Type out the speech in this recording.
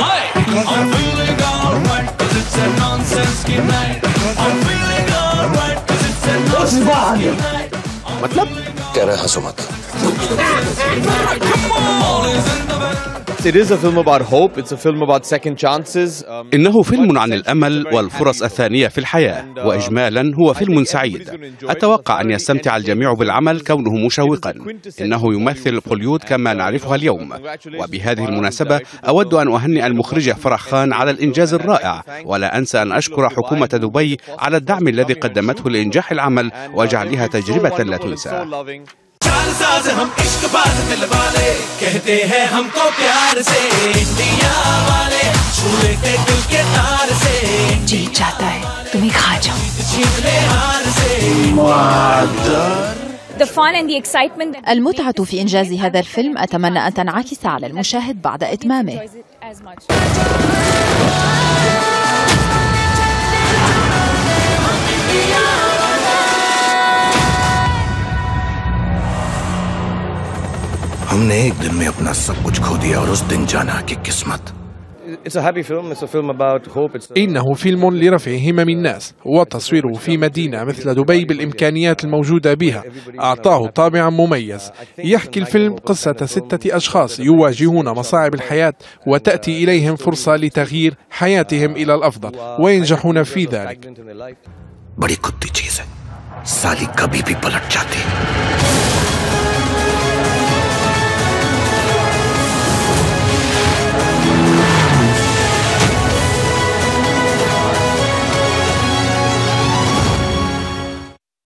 Why? Because I'm feeling alright, cause it's a nonsense game night. I'm feeling alright, cause it's a nonsense game night. मतलब कह रहा है हंसो मत إنه فيلم عن الأمل والفرص الثانية في الحياة وإجمالا هو فيلم سعيد. أتوقع أن يستمتع الجميع بالعمل كونه مشوقا. إنه يمثل قليود كما نعرفها اليوم. وبهذه المناسبة أود أن أهنئ المخرجة فرح خان على الإنجاز الرائع. ولا أنسى أن أشكر حكومة دبي على الدعم الذي قدمته لإنجاح العمل وجعلها تجربة لا تنسى. चाल साज हम इश्क बाज दिल वाले कहते हैं हमको प्यार से इंडिया वाले छू लेते दिल के तार से जी चाहता है तुम्हें खा जाओ छीन ले हार से The fun and the excitement that المتعة في إنجاز هذا الفيلم أتمنى أن تنعكس على المشاهد بعد إتمامه हमने एक दिन में अपना सब कुछ खो दिया और उस दिन जाना कि किस्मत it's a happy film. It's a film about hope. It's a, إنه فيلم لرفع همم الناس وتصويره في مدينة مثل دبي بالإمكانيات الموجودة بها أعطاه طابعا مميز يحكي الفيلم قصة ستة أشخاص يواجهون مصاعب الحياة وتأتي إليهم فرصة لتغيير حياتهم إلى الأفضل وينجحون في ذلك stagnant in their life. बड़ी कुत्ती चीज है साली कभी भी पलट जाती है